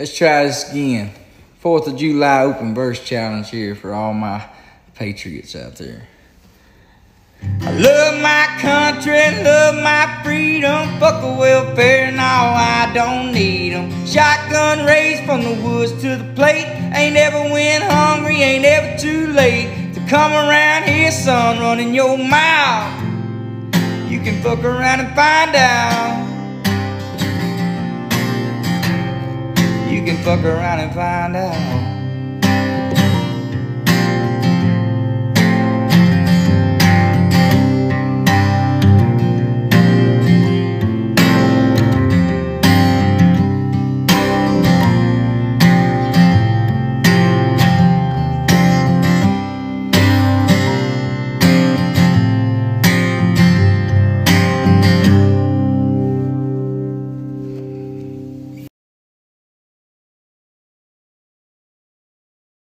Let's try this again. Fourth of July open verse challenge here for all my patriots out there. I love my country, love my freedom. Fuck a welfare, no, I don't need 'em. Shotgun raised from the woods to the plate. Ain't never went hungry, ain't never too late to come around here, son, running your mouth. You can fuck around and find out. You can fuck around and find out.